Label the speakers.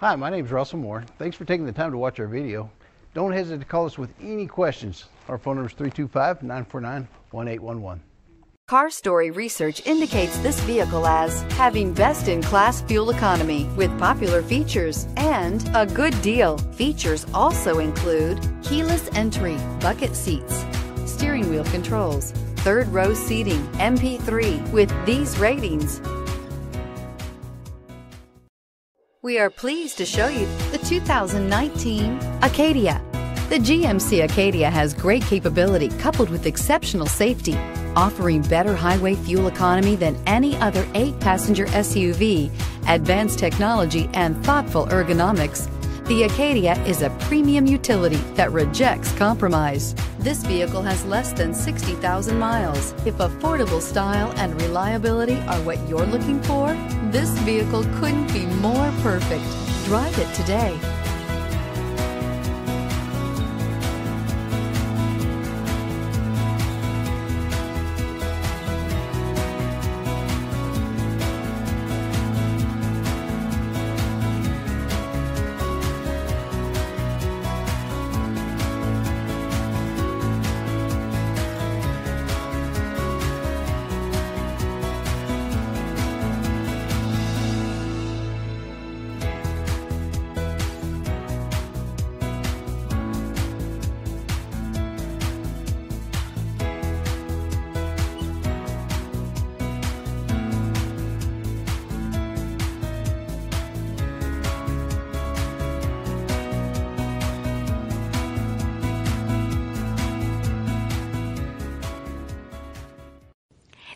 Speaker 1: Hi, my name is Russell Moore. Thanks for taking the time to watch our video. Don't hesitate to call us with any questions. Our phone number is 325 949 1811.
Speaker 2: Car Story research indicates this vehicle as having best in class fuel economy with popular features and a good deal. Features also include keyless entry, bucket seats, steering wheel controls, third row seating, MP3 with these ratings. We are pleased to show you the 2019 Acadia. The GMC Acadia has great capability coupled with exceptional safety, offering better highway fuel economy than any other eight passenger SUV, advanced technology, and thoughtful ergonomics. The Acadia is a premium utility that rejects compromise. This vehicle has less than 60,000 miles. If affordable style and reliability are what you're looking for, this vehicle couldn't be more perfect. Drive it today.